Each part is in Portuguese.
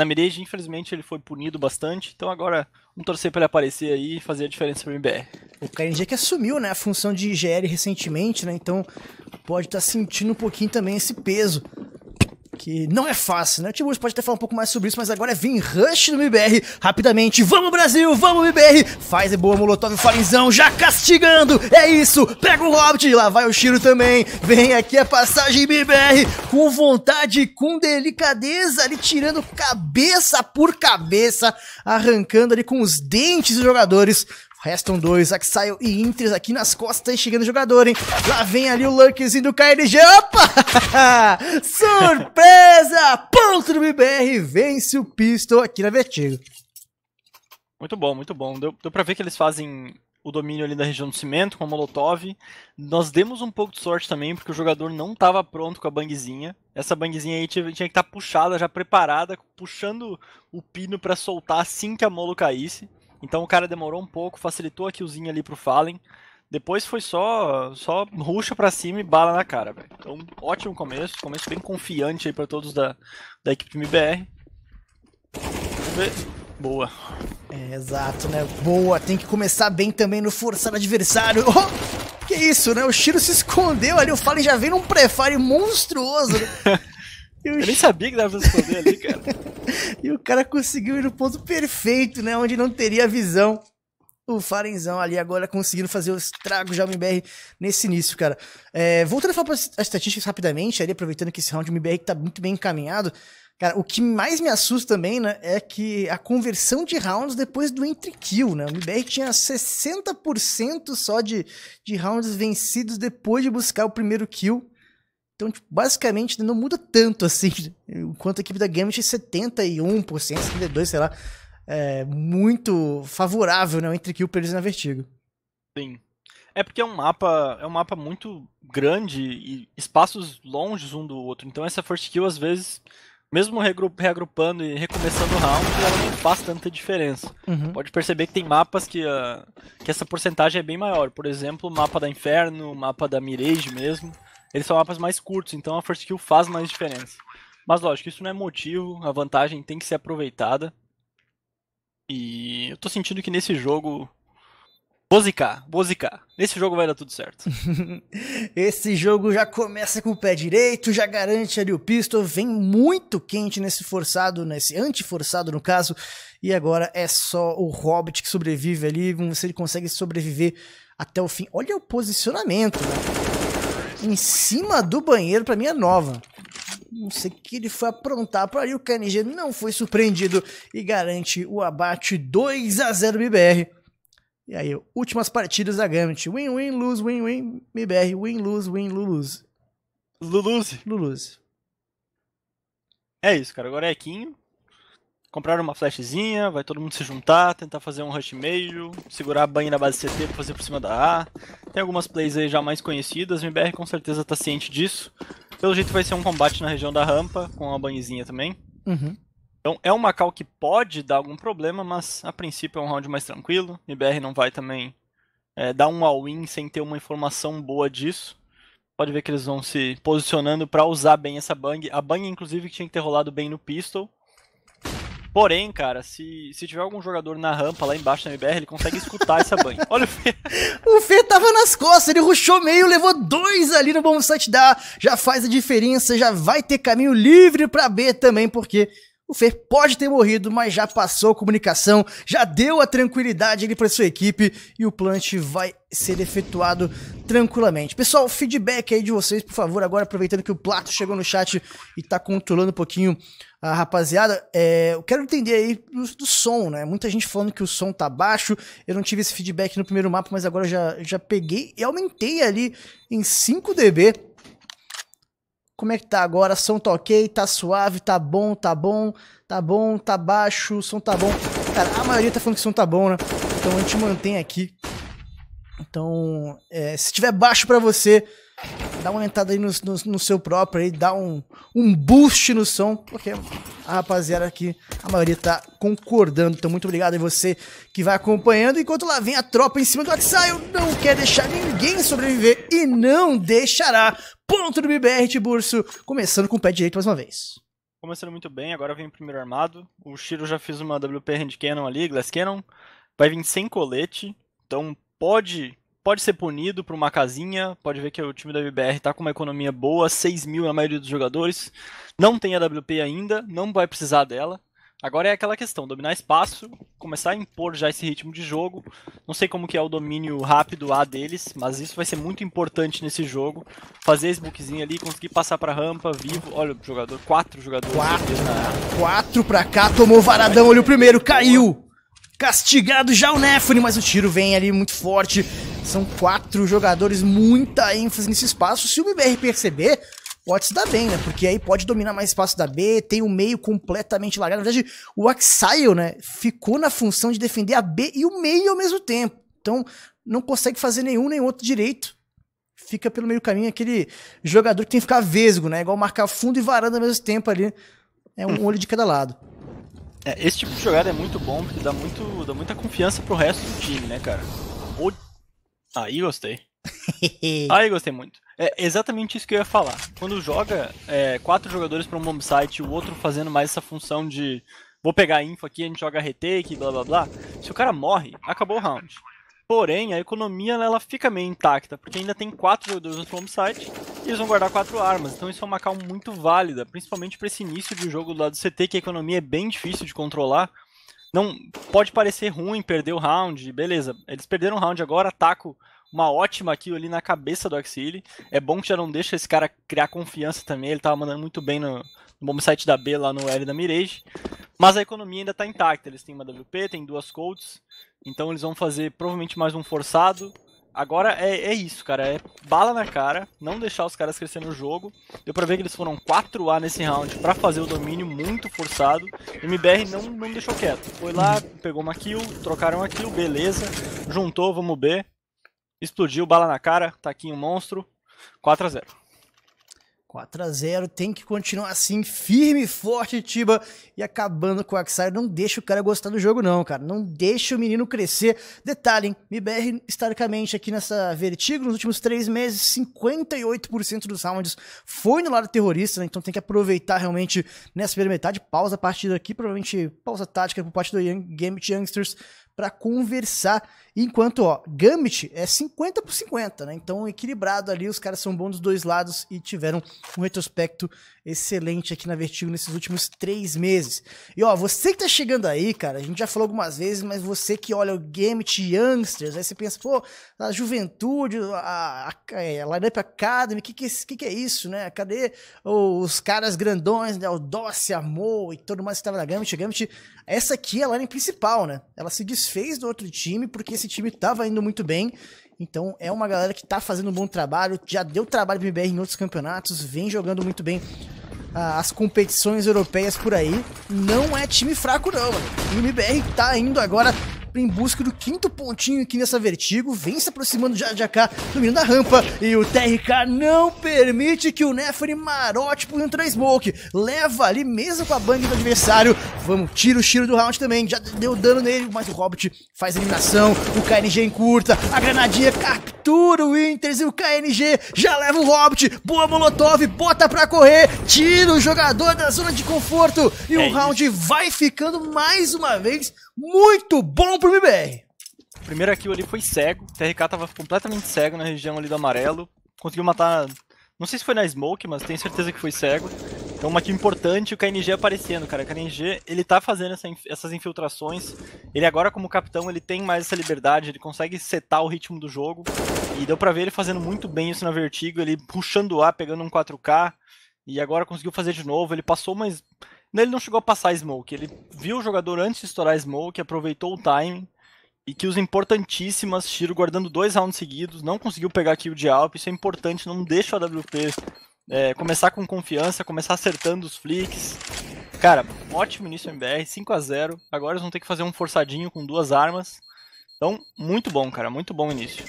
Na Mirage, infelizmente, ele foi punido bastante, então agora vamos torcer para ele aparecer aí e fazer a diferença para o MBR. O KNG que assumiu né, a função de IGL recentemente, né? Então pode estar tá sentindo um pouquinho também esse peso que não é fácil, né? O Timur pode até falar um pouco mais sobre isso, mas agora é Vim Rush no MBR, rapidamente, vamos Brasil, vamos MBR, faz boa Molotov Farinzão, já castigando, é isso, pega o Hobbit, lá vai o Shiro também, vem aqui a passagem MBR, com vontade, com delicadeza, ali tirando cabeça por cabeça, arrancando ali com os dentes dos jogadores, Restam dois, Axile e Intres aqui nas costas, chegando o jogador, hein? Lá vem ali o Lurkzinho do KLG, opa! Surpresa! Ponto do BBR, vence o Pistol aqui na Vertigo. Muito bom, muito bom. Deu, deu pra ver que eles fazem o domínio ali da região do cimento com a Molotov. Nós demos um pouco de sorte também, porque o jogador não estava pronto com a bangzinha. Essa bangzinha aí tinha, tinha que estar tá puxada, já preparada, puxando o pino para soltar assim que a Molo caísse. Então o cara demorou um pouco, facilitou a killzinha ali pro Fallen. Depois foi só só ruxa pra cima e bala na cara, velho. Então, ótimo começo, começo bem confiante aí pra todos da, da equipe do MBR. Vamos ver. Boa. É, exato, né? Boa, tem que começar bem também no forçar o adversário. Oh, que isso, né? O Shiro se escondeu ali, o Fallen já veio num prefire monstruoso. Né? Eu, eu nem sabia que dava pra esconder ali, cara. e o cara conseguiu ir no ponto perfeito, né? Onde não teria visão. O Farenzão ali agora conseguindo fazer o estrago já o MBR nesse início, cara. É, voltando a falar as estatísticas rapidamente, ali, aproveitando que esse round do MBR tá muito bem encaminhado. Cara, o que mais me assusta também, né, é que a conversão de rounds depois do entry kill, né? O MBR tinha 60% só de, de rounds vencidos depois de buscar o primeiro kill. Então, tipo, basicamente, não muda tanto assim, enquanto a equipe da Gambit 71%, 72%, sei lá, é muito favorável, né, entre kill pra eles na Vertigo. Sim. É porque é um mapa, é um mapa muito grande e espaços longes um do outro. Então essa first kill às vezes, mesmo reagrupando e recomeçando o round, ela não faz tanta diferença. Uhum. Pode perceber que tem mapas que, uh, que essa porcentagem é bem maior. Por exemplo, o mapa da Inferno, o mapa da Mirage mesmo. Eles são mapas mais curtos, então a first kill faz mais diferença. Mas lógico, isso não é motivo, a vantagem tem que ser aproveitada. E eu tô sentindo que nesse jogo. Vou zicar, vou zicar. Nesse jogo vai dar tudo certo. Esse jogo já começa com o pé direito, já garante ali o pistol, vem muito quente nesse forçado, nesse anti-forçado no caso. E agora é só o Hobbit que sobrevive ali, vamos ver se ele consegue sobreviver até o fim. Olha o posicionamento, né? Em cima do banheiro, para mim é nova. Não sei o que ele foi aprontar para ali. O KNG não foi surpreendido e garante o abate 2 a 0 BBR. E aí, últimas partidas da Gambit. Win, win, lose, win, win, BBR. Win, lose, win, lose. Luluse. Luluse. É isso, cara. Agora é Quinho compraram uma flashzinha, vai todo mundo se juntar, tentar fazer um rush meio, segurar a banha na base CT pra fazer por cima da A. Tem algumas plays aí já mais conhecidas, o MBR com certeza tá ciente disso. Pelo jeito vai ser um combate na região da rampa, com a banhezinha também. Uhum. Então é uma call que pode dar algum problema, mas a princípio é um round mais tranquilo. O MBR não vai também é, dar um all-in sem ter uma informação boa disso. Pode ver que eles vão se posicionando para usar bem essa bang. A bang, inclusive, que tinha que ter rolado bem no pistol. Porém, cara, se, se tiver algum jogador na rampa lá embaixo na MBR, ele consegue escutar essa banha. Olha o Fê. O Fê tava nas costas, ele ruxou meio, levou dois ali no bom site da já faz a diferença, já vai ter caminho livre pra B também, porque o Fer pode ter morrido, mas já passou a comunicação, já deu a tranquilidade ali para sua equipe e o plant vai ser efetuado tranquilamente. Pessoal, feedback aí de vocês, por favor, agora aproveitando que o Plato chegou no chat e tá controlando um pouquinho a rapaziada, é, eu quero entender aí do, do, som, né? Muita gente falando que o som tá baixo, eu não tive esse feedback no primeiro mapa, mas agora já, já peguei e aumentei ali em 5 dB como é que tá agora? Som tá ok, tá suave, tá bom, tá bom, tá bom, tá baixo, o som tá bom. Cara, a maioria tá falando que o som tá bom, né? Então a gente mantém aqui. Então, é, se tiver baixo para você, dá uma aumentada aí no, no, no, seu próprio aí, dá um, um boost no som, porque a rapaziada aqui, a maioria tá concordando. Então, muito obrigado a você que vai acompanhando. Enquanto lá vem a tropa em cima do Axaio, não quer deixar ninguém sobreviver e não deixará. Ponto do BBR Tiburcio, começando com o pé direito mais uma vez. começando muito bem, agora vem o primeiro armado. O Shiro já fez uma WP Hand Cannon ali, Glass Cannon. Vai vir sem colete, então pode pode ser punido por uma casinha. Pode ver que o time da BBR tá com uma economia boa, 6 mil na maioria dos jogadores. Não tem a WP ainda, não vai precisar dela. Agora é aquela questão, dominar espaço, começar a impor já esse ritmo de jogo. Não sei como que é o domínio rápido A deles, mas isso vai ser muito importante nesse jogo. Fazer esse bookzinho ali, conseguir passar pra rampa, vivo. Olha o jogador, quatro jogadores. Quatro, quatro pra cá, tomou varadão, olha o primeiro, caiu. Castigado já o Nefone, mas o tiro vem ali muito forte. São quatro jogadores, muita ênfase nesse espaço. Se o MBR perceber, pode se dar bem, né? Porque aí pode dominar mais espaço da B, tem o meio completamente largado. Na verdade, o Axile, né, ficou na função de defender a B e o meio ao mesmo tempo. Então, não consegue fazer nenhum nem outro direito. Fica pelo meio caminho aquele jogador que tem que ficar vesgo, né? Igual marcar fundo e varanda ao mesmo tempo ali. É um olho de cada lado. É, esse tipo de jogada é muito bom porque dá, muito, dá muita confiança pro resto do time, né, cara? Ou... Aí gostei. Aí gostei muito. É exatamente isso que eu ia falar. Quando joga é, quatro jogadores para um bomb site e o outro fazendo mais essa função de vou pegar info aqui, a gente joga retake, blá blá blá. Se o cara morre, acabou o round. Porém, a economia ela fica meio intacta, porque ainda tem quatro jogadores no bomb site e eles vão guardar quatro armas. Então isso é uma cal muito válida, principalmente para esse início de jogo do lado do CT, que a economia é bem difícil de controlar. Não pode parecer ruim perder o round, beleza. Eles perderam o round agora, ataco uma ótima kill ali na cabeça do Axile. É bom que já não deixa esse cara criar confiança também. Ele tava mandando muito bem no, no bomb site da B lá no L da Mirage. Mas a economia ainda tá intacta. Eles têm uma WP, tem duas colds. Então eles vão fazer provavelmente mais um forçado. Agora é, é isso, cara. É bala na cara, não deixar os caras crescer no jogo. Deu pra ver que eles foram 4A nesse round para fazer o domínio muito forçado. MBR não, não deixou quieto. Foi lá, pegou uma kill, trocaram uma kill, beleza. Juntou, vamos B. Explodiu, bala na cara, taquinho monstro. 4 a 0 4 a 0 tem que continuar assim, firme e forte, Tiba, e acabando com o Axire. Não deixa o cara gostar do jogo, não, cara. Não deixa o menino crescer. Detalhe, hein? MBR, historicamente, aqui nessa Vertigo, nos últimos três meses, 58% dos rounds foi no lado terrorista, né? Então tem que aproveitar realmente nessa primeira metade. Pausa a partida aqui, provavelmente pausa tática por parte do Young, Gambit Youngsters para conversar. Enquanto, ó, Gambit é 50 por 50, né? Então, equilibrado ali, os caras são bons dos dois lados e tiveram um retrospecto excelente aqui na Vertigo nesses últimos três meses. E ó, você que tá chegando aí, cara, a gente já falou algumas vezes, mas você que olha o Gambit Youngsters, aí você pensa, pô, a juventude, a, a, a Lineup Academy, o que que, é que, que é isso, né? Cadê os caras grandões, né? O Dossi, Amor e todo mundo que tava na Gambit? Gambit, essa aqui é a line principal, né? Ela se desfez do outro time porque esse time tava indo muito bem então é uma galera que tá fazendo um bom trabalho, já deu trabalho pro MBR em outros campeonatos, vem jogando muito bem ah, as competições europeias por aí. Não é time fraco não, mano. O MBR tá indo agora em busca do quinto pontinho aqui nessa vertigo, vem se aproximando já de AK, domínio da rampa, e o TRK não permite que o Nefri marote por dentro da smoke, leva ali mesmo com a bang do adversário, vamos, tira o tiro do round também, já deu dano nele, mas o Hobbit faz a eliminação, o KNG encurta, a granadinha captura o Winters e o KNG já leva o Hobbit, boa Molotov, bota pra correr, tira o jogador da zona de conforto, e é o round isso. vai ficando mais uma vez muito bom pro MBR. O primeiro kill ali foi cego. O TRK tava completamente cego na região ali do amarelo. Conseguiu matar. Não sei se foi na smoke, mas tenho certeza que foi cego. Então uma kill importante o KNG aparecendo, cara. O KNG, ele tá fazendo essa, essas infiltrações. Ele agora, como capitão, ele tem mais essa liberdade, ele consegue setar o ritmo do jogo. E deu pra ver ele fazendo muito bem isso na Vertigo, ele puxando A, pegando um 4K. E agora conseguiu fazer de novo. Ele passou mais ele não chegou a passar smoke, ele viu o jogador antes de estourar smoke, aproveitou o timing e kills importantíssimas, Shiro guardando dois rounds seguidos, não conseguiu pegar kill de Alp, isso é importante, não deixa o AWP é, começar com confiança, começar acertando os flicks. Cara, ótimo início MBR, 5 a 0 agora eles vão ter que fazer um forçadinho com duas armas. Então, muito bom, cara, muito bom início.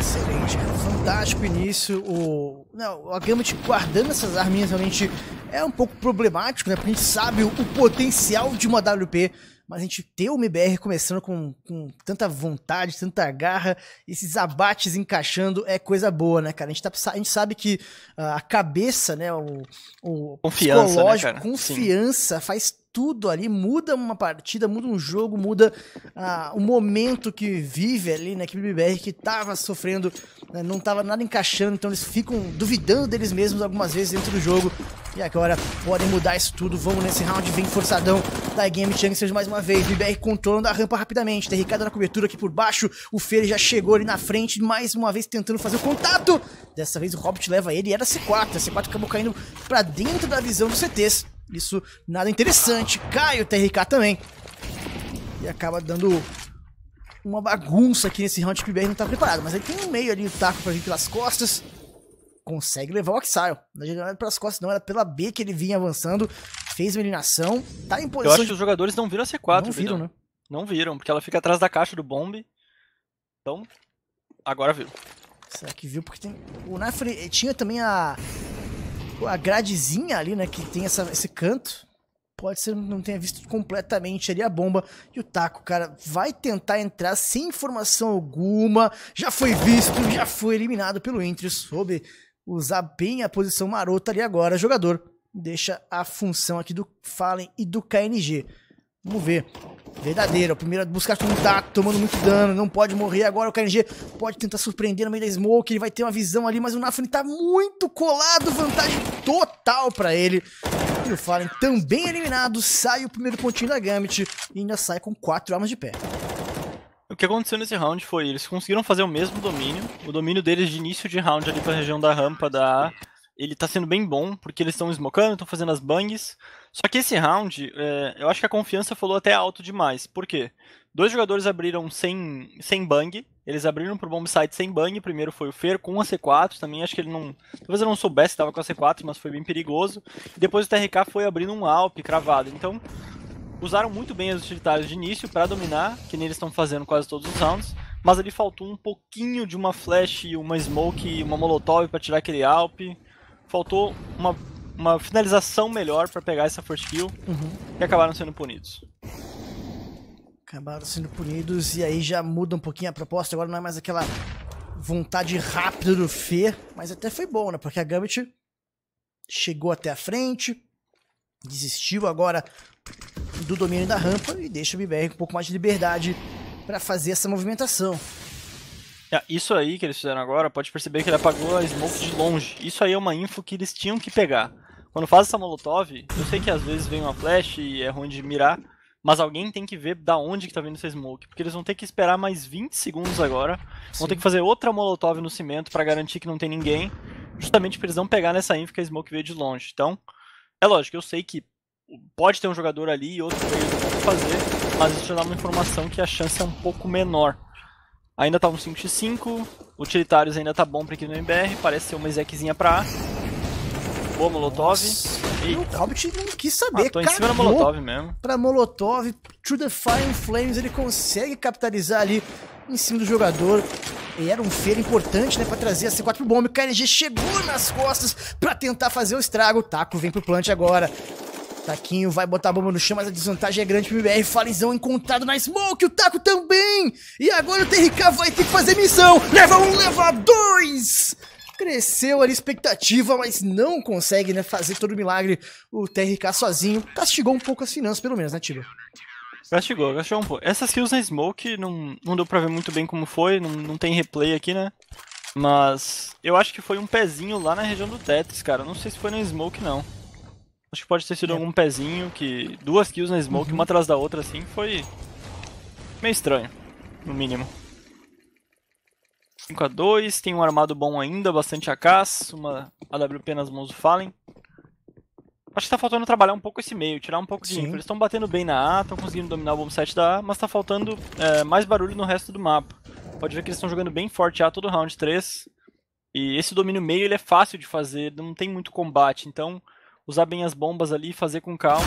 Excelente. Fantástico início. O, não, a Gambit guardando essas arminhas realmente é um pouco problemático, né? Porque a gente sabe o, o potencial de uma WP mas a gente ter o MBR começando com, com tanta vontade, tanta garra, esses abates encaixando é coisa boa, né, cara? A gente, tá, a gente sabe que uh, a cabeça, né, o, o confiança, né, cara? confiança Sim. faz tudo ali, muda uma partida, muda um jogo, muda uh, o momento que vive ali na equipe do BR que tava sofrendo, né, não tava nada encaixando, então eles ficam duvidando deles mesmos algumas vezes dentro do jogo. E agora podem mudar isso tudo, vamos nesse round, vem forçadão da Game Chancellors mais uma vez, BR controlando a rampa rapidamente, tem Ricardo na cobertura aqui por baixo, o Fer já chegou ali na frente, mais uma vez tentando fazer o contato. Dessa vez o Hobbit leva ele e era C4, a C4 acabou caindo pra dentro da visão dos CTs. Isso nada interessante. Cai o TRK também. E acaba dando uma bagunça aqui nesse round que o BR não tá preparado. Mas ele tem um meio ali, o taco pra vir pelas costas. Consegue levar o Exile. Não era pelas costas, não. Era pela B que ele vinha avançando. Fez uma eliminação. Tá em posição. Eu acho de... que os jogadores não viram a C4. Não viram, né? Não viram, porque ela fica atrás da caixa do bomb. Então, agora viu. Será que viu? Porque tem. O Nafre tinha também a a gradezinha ali, né, que tem essa, esse canto, pode ser não tenha visto completamente ali a bomba. E o Taco, cara, vai tentar entrar sem informação alguma. Já foi visto, já foi eliminado pelo Inter. Soube usar bem a posição marota ali agora. Jogador deixa a função aqui do Fallen e do KNG. Vamos ver. Verdadeiro. O primeiro a buscar contato, tomando muito dano. Não pode morrer. Agora o KNG pode tentar surpreender no meio da smoke. Ele vai ter uma visão ali, mas o Nafani tá muito colado. Vantagem total pra ele. E o Fallen também eliminado. Sai o primeiro pontinho da Gambit. E ainda sai com quatro armas de pé. O que aconteceu nesse round foi, eles conseguiram fazer o mesmo domínio. O domínio deles de início de round ali pra região da rampa da A ele tá sendo bem bom, porque eles estão smocando, estão fazendo as bangs. Só que esse round, é, eu acho que a confiança falou até alto demais. Por quê? Dois jogadores abriram sem, sem bang, eles abriram pro bomb site sem bang. Primeiro foi o Fer com a C4, também acho que ele não. Talvez eu não soubesse que tava com a C4, mas foi bem perigoso. E depois o TRK foi abrindo um Alp cravado. Então, usaram muito bem os utilitários de início para dominar, que nem eles estão fazendo quase todos os rounds. Mas ali faltou um pouquinho de uma flash, uma smoke, uma molotov para tirar aquele Alp faltou uma, uma finalização melhor para pegar essa first kill uhum. e acabaram sendo punidos. Acabaram sendo punidos e aí já muda um pouquinho a proposta, agora não é mais aquela vontade rápida do Fê, mas até foi bom, né? Porque a Gambit chegou até a frente, desistiu agora do domínio da rampa e deixa o BBR com um pouco mais de liberdade para fazer essa movimentação. É, isso aí que eles fizeram agora, pode perceber que ele apagou a smoke de longe. Isso aí é uma info que eles tinham que pegar. Quando faz essa molotov, eu sei que às vezes vem uma flash e é ruim de mirar, mas alguém tem que ver da onde que tá vindo essa smoke, porque eles vão ter que esperar mais 20 segundos agora, Sim. vão ter que fazer outra molotov no cimento para garantir que não tem ninguém, justamente para eles não pegar nessa info que a smoke veio de longe. Então, é lógico, eu sei que pode ter um jogador ali e outro player fazer, mas isso já dá uma informação que a chance é um pouco menor. Ainda tá um 5x5, utilitários ainda tá bom pra aqui no MBR, parece ser uma Zekzinha pra A. Boa Molotov. E o Hobbit não quis saber, ah, tô em cima da Molotov mesmo. Pra Molotov, True the Fire Flames, ele consegue capitalizar ali em cima do jogador. E era um feiro importante, né, pra trazer a C4 pro bombe. O KNG chegou nas costas pra tentar fazer o estrago. O Taco vem pro plant agora. Taquinho vai botar a bomba no chão, mas a desvantagem é grande pro MBR. Falizão encontrado na smoke, o Taco também! E agora o TRK vai ter que fazer missão! Leva um, leva dois! Cresceu ali a expectativa, mas não consegue, né, fazer todo o milagre o TRK sozinho. Castigou um pouco as finanças, pelo menos, né, Tiba? Castigou, castigou um pouco. Essas kills na Smoke não, não deu pra ver muito bem como foi, não, não tem replay aqui, né? Mas eu acho que foi um pezinho lá na região do Tetris, cara. Não sei se foi na Smoke, não. Acho que pode ter sido é. algum pezinho que. Duas kills na smoke, uhum. uma atrás da outra, assim, foi. meio estranho, no mínimo. 5x2, tem um armado bom ainda, bastante AKs, uma AWP nas mãos do Fallen. Acho que tá faltando trabalhar um pouco esse meio, tirar um pouco de info. Eles estão batendo bem na A, estão conseguindo dominar o bombsite da A, mas tá faltando é, mais barulho no resto do mapa. Pode ver que eles estão jogando bem forte A todo round 3. E esse domínio meio ele é fácil de fazer, não tem muito combate, então usar bem as bombas ali, fazer com calma.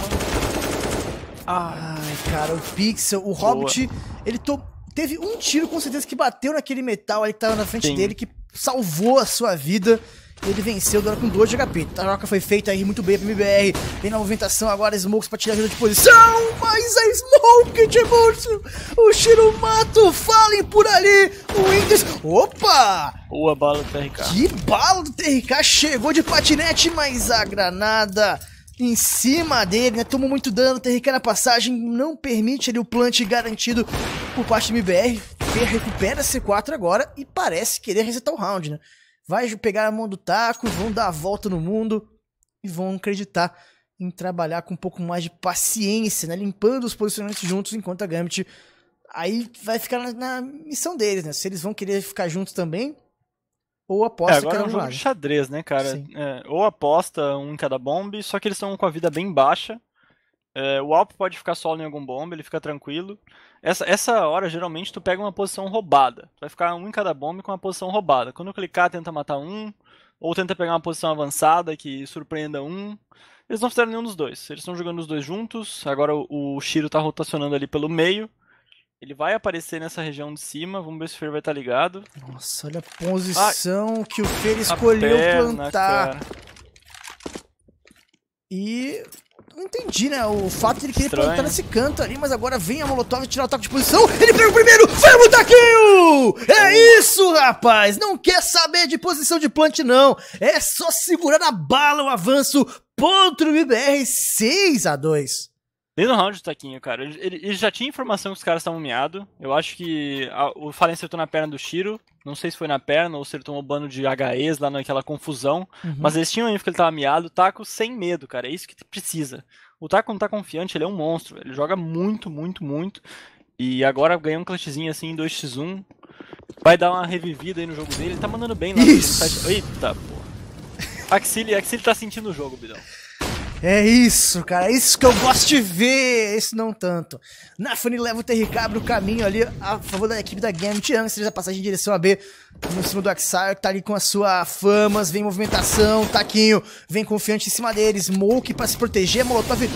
Ai, cara, o Pixel, o Boa. Hobbit, ele to... teve um tiro com certeza que bateu naquele metal ali que tava na frente Sim. dele, que salvou a sua vida. Ele venceu agora com 2 de HP. Troca foi feita aí muito bem pra MBR. Vem na movimentação agora, Smokes pra tirar a vida de posição. Mas a Smoke de Múrcio. O Shirumato, falem por ali. O Indes. Opa! Boa bala do TRK. Que bala do TRK. Chegou de patinete, mas a granada em cima dele, né? Tomou muito dano. TRK na passagem não permite ali o plant garantido por parte do MBR. Recupera C4 agora e parece querer resetar o round, né? vai pegar a mão do taco, vão dar a volta no mundo e vão acreditar em trabalhar com um pouco mais de paciência, né? Limpando os posicionamentos juntos enquanto a Gambit aí vai ficar na, na missão deles, né? Se eles vão querer ficar juntos também ou aposta é, agora é um jogo de xadrez, né, cara? É, ou aposta um em cada bombe, só que eles estão com a vida bem baixa. É, o Alp pode ficar solo em algum bomba, ele fica tranquilo. Essa, essa hora, geralmente, tu pega uma posição roubada. Tu vai ficar um em cada bomba com uma posição roubada. Quando clicar, tenta matar um, ou tenta pegar uma posição avançada que surpreenda um. Eles não fizeram nenhum dos dois. Eles estão jogando os dois juntos. Agora o, o Shiro tá rotacionando ali pelo meio. Ele vai aparecer nessa região de cima. Vamos ver se o Fer vai estar tá ligado. Nossa, olha a posição ah, que o Fer escolheu perna, plantar. Cara. E não entendi, né? O fato de ele querer plantar nesse canto ali, mas agora vem a Molotov tirar o toque de posição. Ele pega o primeiro, vai o taquinho! É isso, rapaz! Não quer saber de posição de plant, não. É só segurar na bala o avanço. Ponto no IBR 6 a 2 Bem no round do Taquinho, cara. Ele, ele, já tinha informação que os caras estavam miados. Eu acho que a, o Fallen acertou na perna do Shiro. Não sei se foi na perna ou se ele tomou bano de HEs lá naquela confusão. Uhum. Mas eles tinham info que ele tava miado. Taco sem medo, cara. É isso que precisa. O Taco não tá confiante, ele é um monstro. Ele joga muito, muito, muito. E agora ganhou um clutchzinho assim em 2x1. Vai dar uma revivida aí no jogo dele. Ele tá mandando bem lá Isso. Eita, porra. Axile, Axile tá sentindo o jogo, Bidão. É isso, cara. É isso que eu gosto de ver. Esse não tanto. Nafani leva o TRK, abre o caminho ali a favor da equipe da Gambit. Antes a passagem em direção a B. No cima do Axar, que tá ali com a sua famas. Vem movimentação. Taquinho vem confiante em cima dele. Smoke pra se proteger. Molotov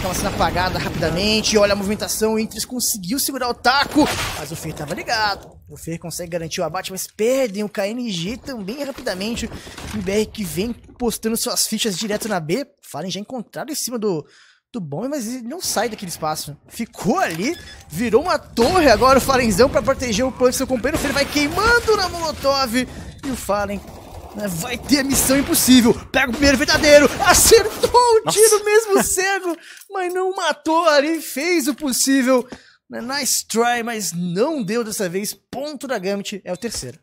acaba sendo apagada rapidamente. Olha a movimentação. O Intris conseguiu segurar o taco. Mas o Fer tava ligado. O Fer consegue garantir o abate, mas perdem o KNG também rapidamente. O BR que vem postando suas fichas direto na B. Fallen já encontraram em cima do, do bom, mas ele não sai daquele espaço. Ficou ali, virou uma torre agora o Falenzão para proteger o punch do seu companheiro. Ele vai queimando na Molotov e o Fallen vai ter a missão impossível. Pega o primeiro verdadeiro, acertou o Nossa. tiro mesmo cego, mas não matou ali, fez o possível. Nice try, mas não deu dessa vez. Ponto da Gambit é o terceiro.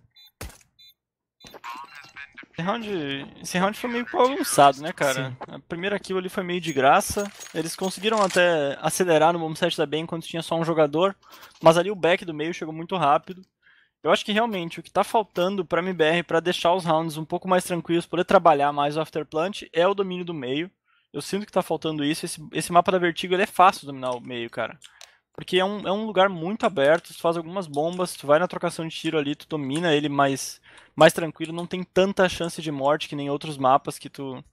Esse round, esse round foi meio bagunçado, né, cara? Sim. A primeira kill ali foi meio de graça. Eles conseguiram até acelerar no bombset da B enquanto tinha só um jogador. Mas ali o back do meio chegou muito rápido. Eu acho que realmente o que tá faltando pra MBR para deixar os rounds um pouco mais tranquilos, poder trabalhar mais o afterplant, é o domínio do meio. Eu sinto que tá faltando isso. Esse, esse mapa da Vertigo é fácil dominar o meio, cara. Porque é um, é um lugar muito aberto, tu faz algumas bombas, tu vai na trocação de tiro ali, tu domina ele mais, mais tranquilo, não tem tanta chance de morte que nem outros mapas que tu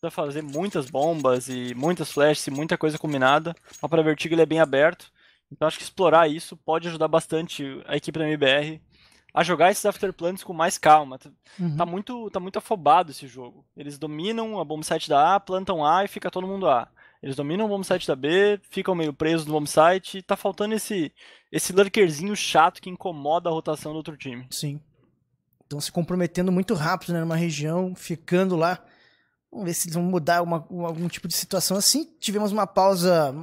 precisa fazer muitas bombas e muitas flashes e muita coisa combinada. O mapa da Vertigo ele é bem aberto, então acho que explorar isso pode ajudar bastante a equipe da MBR a jogar esses afterplants com mais calma. Tá, uhum. Tá, muito, tá muito afobado esse jogo. Eles dominam a bombsite da A, plantam A e fica todo mundo A. Eles dominam o bombsite da B, ficam meio presos no bombsite. Tá faltando esse, esse lurkerzinho chato que incomoda a rotação do outro time. Sim. Estão se comprometendo muito rápido né, numa região, ficando lá. Vamos ver se eles vão mudar uma, algum tipo de situação assim. Tivemos uma pausa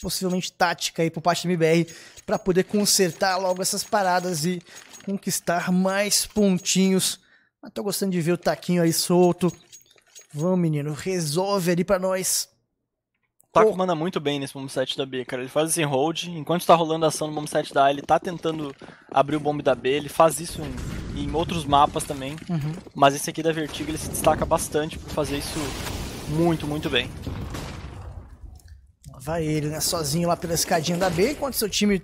possivelmente tática aí por parte do MBR para poder consertar logo essas paradas e conquistar mais pontinhos. Mas tô gostando de ver o taquinho aí solto. Vamos, menino, resolve ali para nós. Taco oh. manda muito bem nesse bombset da B, cara. Ele faz esse hold, enquanto tá rolando a ação no bombset da A, ele tá tentando abrir o bomb da B, ele faz isso em, em outros mapas também. Uhum. Mas esse aqui da Vertigo ele se destaca bastante por fazer isso muito, muito bem. Vai ele, né? Sozinho lá pela escadinha da B, enquanto seu time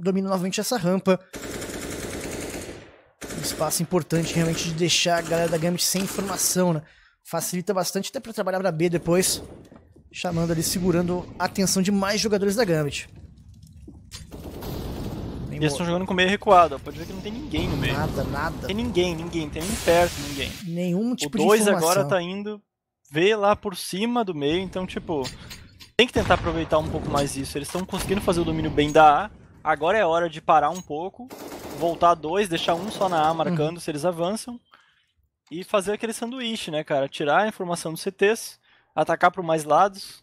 domina novamente essa rampa. Um espaço importante realmente de deixar a galera da Gambit sem informação, né? Facilita bastante até para trabalhar pra B depois chamando ali, segurando a atenção de mais jogadores da Gambit. E eles estão jogando com meio recuado, ó. pode ver que não tem ninguém no meio. Nada, nada. Tem ninguém, ninguém, tem nem perto ninguém. Nenhum tipo o de 2 informação. agora tá indo ver lá por cima do meio, então, tipo, tem que tentar aproveitar um pouco mais isso. Eles estão conseguindo fazer o domínio bem da A. Agora é hora de parar um pouco, voltar dois, deixar um só na A marcando Uhum. se eles avançam. E fazer aquele sanduíche, né, cara? Tirar a informação dos CTs, atacar por mais lados.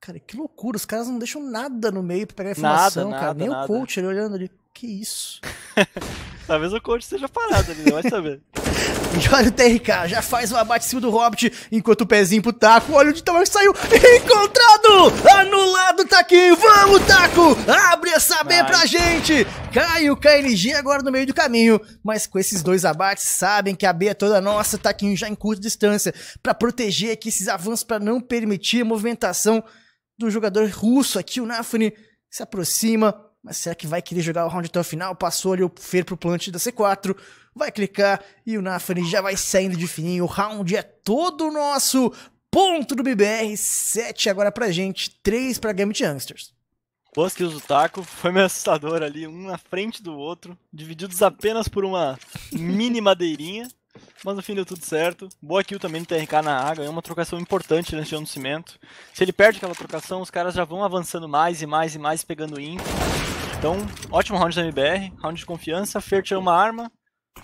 Cara, que loucura. Os caras não deixam nada no meio pra pegar Nada, informação, cara. nada, Nem o nada. coach ali olhando ali. Que isso? Talvez o coach esteja parado ali, né? vai saber. E olha o TRK, já faz o abate em cima do Hobbit, enquanto o pezinho pro taco, olha onde tamanho que saiu, encontrado! Anulado, Taquinho, vamos, Taco! Abre essa B pra gente! Cai o KNG agora no meio do caminho, mas com esses dois abates, sabem que a B é toda nossa, Taquinho já em curta distância, pra proteger aqui esses avanços, pra não permitir a movimentação do jogador russo aqui, o Nafune se aproxima, mas será que vai querer jogar o round até o final? Passou ali o Fer pro plant da C4, vai clicar e o Nafani já vai saindo de fininho. O round é todo nosso. Ponto do BBR, 7 agora pra gente, 3 pra Gambit Youngsters. Boas kills do Taco, foi meio assustador ali, um na frente do outro, divididos apenas por uma mini madeirinha, mas no fim deu tudo certo. Boa kill também do TRK na água, é uma trocação importante nesse ano do cimento. Se ele perde aquela trocação, os caras já vão avançando mais e mais e mais pegando imp. Então, ótimo round da MBR, round de confiança, Fer tirou uma arma,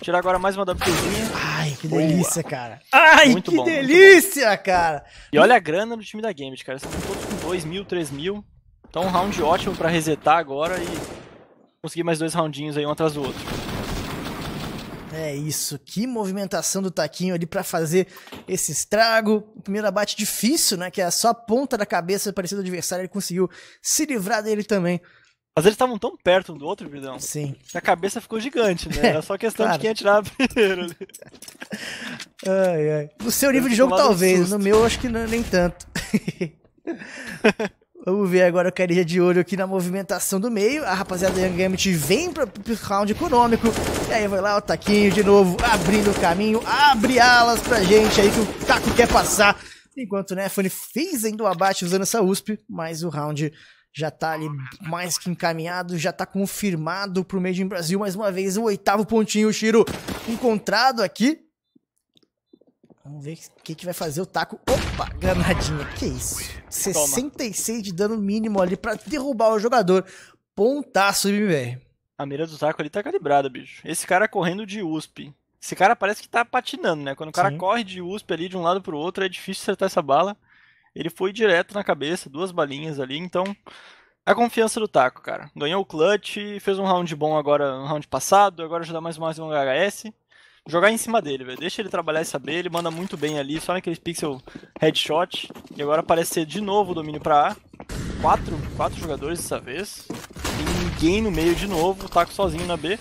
tirar agora mais uma WPzinha. Ai, que Boa. delícia, cara. Ai, Muito que bom, delícia, cara. E olha a grana do time da Gambit, cara, eles estão todos com 2 mil, 3 mil. Então um round ótimo pra resetar agora e conseguir mais dois roundinhos aí um atrás do outro. É isso, que movimentação do Taquinho ali pra fazer esse estrago. O primeiro abate difícil, né? Que é só a ponta da cabeça parecida do adversário, ele conseguiu se livrar dele também. Mas eles estavam tão perto um do outro, Vidão, Sim. que a cabeça ficou gigante, né? Era só questão claro. de quem atirar primeiro ali. Ai, ai. No seu nível de jogo, talvez. No meu, acho que não- nem tanto. Vamos ver agora o Carinha de olho aqui na movimentação do meio. A rapaziada da Young Gambit vem para pro round econômico. E aí vai lá o Taquinho de novo, abrindo o caminho. Abre alas pra gente aí que o Taco quer passar. Enquanto o Nefone fez ainda o abate usando essa USP, mas o round já tá ali mais que encaminhado, já tá confirmado pro Made in Brasil mais uma vez. O oitavo pontinho, o Shiro encontrado aqui. Vamos ver o que, que vai fazer o taco. Opa, granadinha. Que isso? 66 de dano mínimo ali pra derrubar o jogador. Pontaço MBR. A mira do taco ali tá calibrada, bicho. Esse cara correndo de USP. Esse cara parece que tá patinando, né? Quando o cara Sim. corre de USP ali de um lado pro outro, é difícil acertar essa bala. Ele foi direto na cabeça, duas balinhas ali, então. A confiança do taco, cara. Ganhou o clutch, fez um round bom agora no round passado, agora já dá mais mais um HS. Jogar em cima dele, velho. Deixa ele trabalhar essa B, ele manda muito bem ali, só naqueles pixel headshot. E agora parece ser de novo o domínio pra A. Quatro, quatro jogadores dessa vez. Tem ninguém no meio de novo, o taco sozinho na B.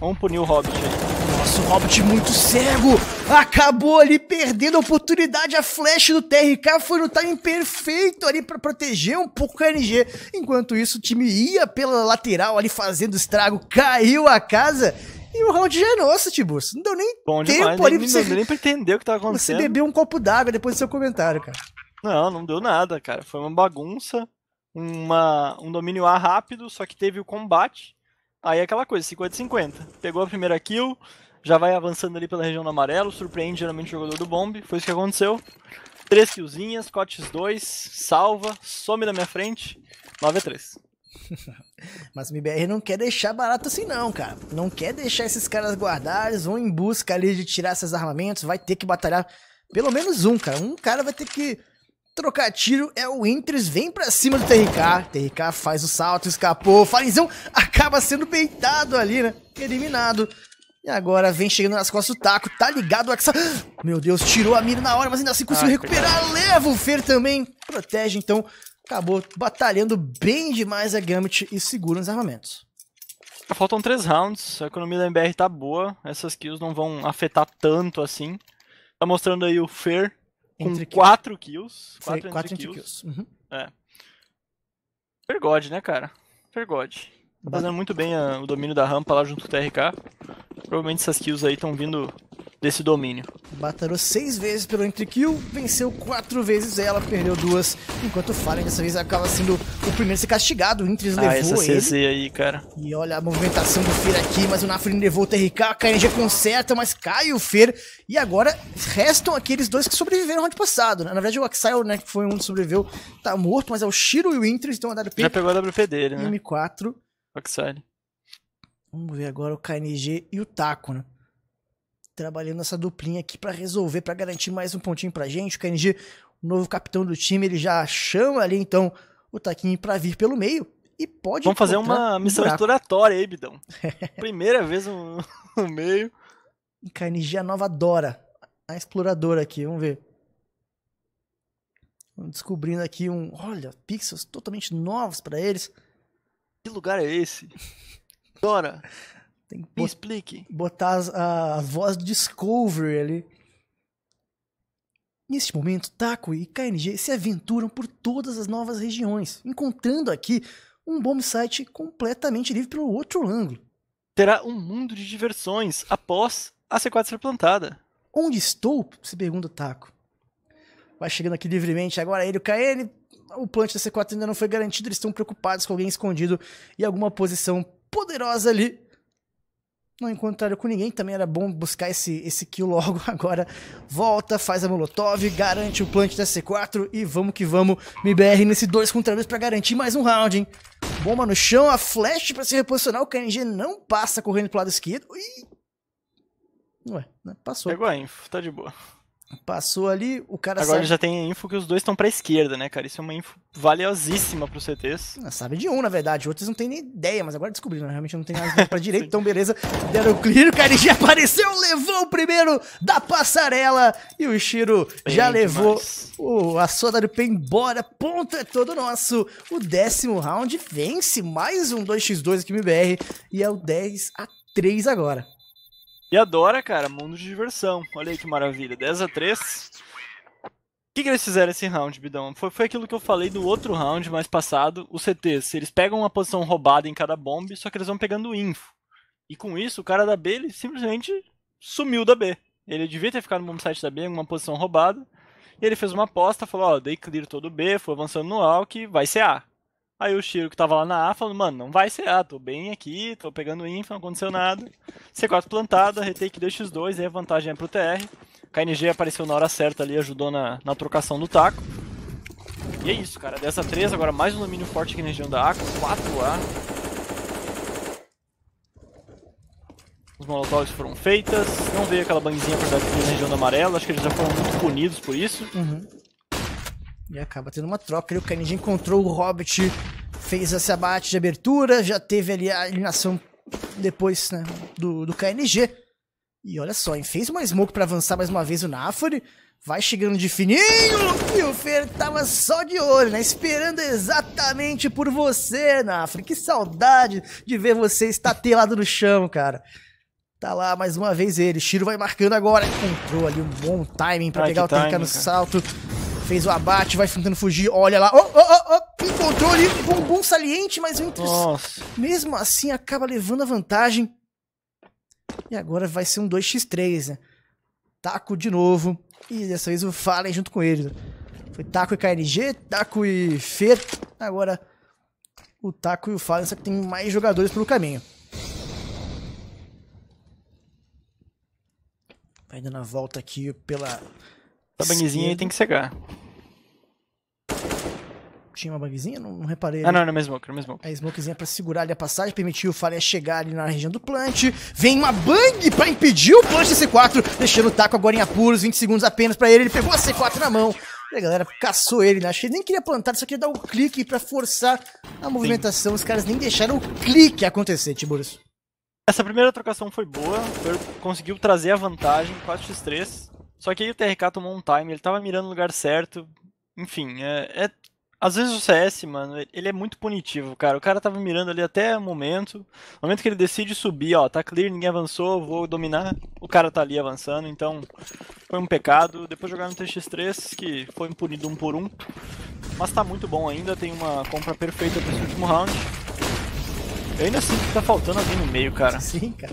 Vamos punir o Hobbit aí. Nossa, o Hobbit muito cego. Acabou ali perdendo a oportunidade. A flash do TRK foi no timing perfeito ali pra proteger um pouco o KNG. Enquanto isso, o time ia pela lateral ali fazendo estrago. Caiu a casa. E o round já é nosso, Tiburcio. Não deu nem Bom tempo demais, ali nem, pra você, nem pra entender o que tava você acontecendo. beber um copo d'água depois do seu comentário, cara. Não, não deu nada, cara. Foi uma bagunça, uma, um domínio A rápido, só que teve o combate. Aí é aquela coisa, 50-50. Pegou a primeira kill, já vai avançando ali pela região do amarelo, surpreende geralmente o jogador do bomb, foi isso que aconteceu. Três killzinhas, cotes 2, salva, some da minha frente, 9 a 3 Mas o MBR não quer deixar barato assim, não, cara. Não quer deixar esses caras guardados, vão em busca ali de tirar esses armamentos, vai ter que batalhar pelo menos um, cara. Um cara vai ter que trocar tiro, é o Intres, vem pra cima do TRK. TRK faz o salto, escapou. Farizão acaba sendo beitado ali, né? Eliminado. E agora vem chegando nas costas do taco, tá ligado o Axa. Meu Deus, tirou a mira na hora, mas ainda assim conseguiu Ai, recuperar. Leva o Fer também, protege então. Acabou batalhando bem demais a Gambit e segura os armamentos. Faltam três rounds, a economia da MBR tá boa, essas kills não vão afetar tanto assim. Tá mostrando aí o Fer com Entre kills. 4 kills. Foi 4 quatro entre entre kills. kills. Uhum. Fergode, né, cara? Fergode. Tá fazendo muito bem a- o domínio da rampa lá junto com o TRK. Provavelmente essas kills aí estão vindo desse domínio. Batalhou seis vezes pelo Entry Kill, venceu quatro vezes ela, perdeu duas, enquanto o Fallen dessa vez acaba sendo o primeiro a ser castigado. O Intris Ah, levou essa ele. CZ aí, cara. E olha a movimentação do Fer aqui, mas o Nafrin levou o TRK, a KNG conserta, mas cai o Fer. E agora restam aqueles dois que sobreviveram no round passado. né? Na verdade, o Axile, né, que foi um que sobreviveu, tá morto, mas é o Shiro e o Intris, então a WP Já pegou a WP dele, né? M4. Oxide. Vamos ver agora o KNG e o Taco, né? Trabalhando essa duplinha aqui pra resolver, pra garantir mais um pontinho pra gente. O KNG, o novo capitão do time, ele já chama ali então o Taquinho pra vir pelo meio. E pode Vamos fazer uma um missão buraco. exploratória aí, Bidão. Primeira vez no, no meio. E KNG a nova Dora, a exploradora aqui, vamos ver. Vamos Descobrindo aqui um, olha, pixels totalmente novos pra eles. Que lugar é esse? Dora, Tem que me explique. botar as- a, a voz Discovery ali. Neste momento, Taco e KNG se aventuram por todas as novas regiões, encontrando aqui um bomb site completamente livre pelo outro ângulo. Terá um mundo de diversões após a C4 ser plantada. Onde estou? Se pergunta o Taco. Vai chegando aqui livremente agora ele, o KN. O plant da C4 ainda não foi garantido, eles estão preocupados com alguém escondido em alguma posição poderosa ali. Não encontraram com ninguém, também era bom buscar esse, esse kill logo. Agora volta, faz a Molotov, garante o plant da C4 e vamos que vamos. MBR nesse 2 contra 2 pra garantir mais um round, hein? Bomba no chão, a flash pra se reposicionar. O KNG não passa correndo pro lado esquerdo. E. Ué, né? passou. Pegou a info, tá de boa. Passou ali, o cara Agora sabe, já tem info que os dois estão pra esquerda, né, cara? Isso é uma info valiosíssima pro CTs. Ah, sabe de um, na verdade. Outros não tem nem ideia, mas agora descobriram. né? Realmente não tem nada pra direita, então beleza. Deram o clear, o KNG apareceu, levou o primeiro da passarela. E o Shiro Bem já levou demais. o, a do Pé embora. Ponto é todo nosso. O décimo round vence mais um 2x2 aqui no MBR. E é o 10 a 3 agora. E adora, cara, mundo de diversão. Olha aí que maravilha. 10 a 3 O que, que eles fizeram esse round, Bidão? Foi, foi aquilo que eu falei do outro round mais passado. Os CTs, eles pegam uma posição roubada em cada bomb, só que eles vão pegando info. E com isso, o cara da B, ele simplesmente sumiu da B. Ele devia ter ficado no bomb site da B em uma posição roubada. E ele fez uma aposta, falou, ó, dei clear todo B, foi avançando no A, o que vai ser A. Aí o Shiro que tava lá na A falou, mano, não vai ser A, tô bem aqui, tô pegando info, não aconteceu nada. C4 plantada, retake 2x2, aí a vantagem é pro TR. KNG apareceu na hora certa ali, ajudou na, na trocação do taco. E é isso, cara. Dessa 3, agora mais um domínio forte aqui na região da A, 4A. Os molotovs foram feitas, não veio aquela bangzinha por dentro na região da amarela, acho que eles já foram muito punidos por isso. Uhum. E acaba tendo uma troca. ali. O KNG encontrou o Hobbit, fez esse abate de abertura, já teve ali a eliminação depois né, do, do KNG. E olha só, hein, fez uma smoke pra avançar mais uma vez o Nafori. Vai chegando de fininho e o Fer tava só de olho, né? Esperando exatamente por você, Nafri. Que saudade de ver você estatelado no chão, cara. Tá lá mais uma vez ele. Shiro vai marcando agora. Encontrou ali um bom timing pra Ai, pegar o timing, no cara. salto. Fez o abate, vai tentando fugir. Olha lá. Oh, oh, oh, oh. Encontrou ali um bumbum saliente, mas o Inter Nossa, mesmo assim acaba levando a vantagem. E agora vai ser um 2x3, né? Taco de novo. E dessa vez o Fallen junto com ele. né? Foi Taco e KNG, Taco e Fer. Agora o Taco e o Fallen, só que tem mais jogadores pelo caminho. Vai dando a volta aqui pela. Essa bangzinha aí tem que cegar. Tinha uma bugzinha? Não, não reparei. Ah, não, não é mesmo, não é mesmo. A smokezinha pra segurar ali a passagem, permitiu o Fallen chegar ali na região do plant. Vem uma bang pra impedir o plant C4, deixando o taco agora em apuros, 20 segundos apenas pra ele. Ele pegou a C4 na mão. E a galera caçou ele, né? Acho que ele nem queria plantar, só queria dar um clique pra forçar a movimentação. Os caras nem deixaram o clique acontecer, Tiburus. Essa primeira trocação foi boa, conseguiu trazer a vantagem, 4x3. Só que aí o TRK tomou um time, ele tava mirando no lugar certo. Enfim, é, é- Às vezes o CS, mano, ele é muito punitivo, cara. O cara tava mirando ali até o momento. No momento que ele decide subir, ó, tá clear, ninguém avançou, vou dominar. O cara tá ali avançando, então foi um pecado. Depois jogar no 3x3, que foi punido um por um. Mas tá muito bom ainda, tem uma compra perfeita pra esse último round. Eu ainda sinto que tá faltando alguém no meio, cara. Sim, cara.